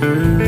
Mm-hmm.